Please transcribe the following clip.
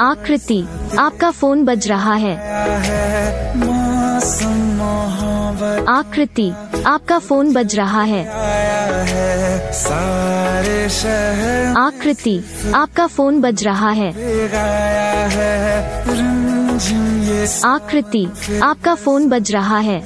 आकृति, आपका फ़ोन बज रहा है। आकृति, आपका फ़ोन बज रहा है। आकृति, आपका फ़ोन बज रहा है। आकृति, आपका फ़ोन बज रहा है।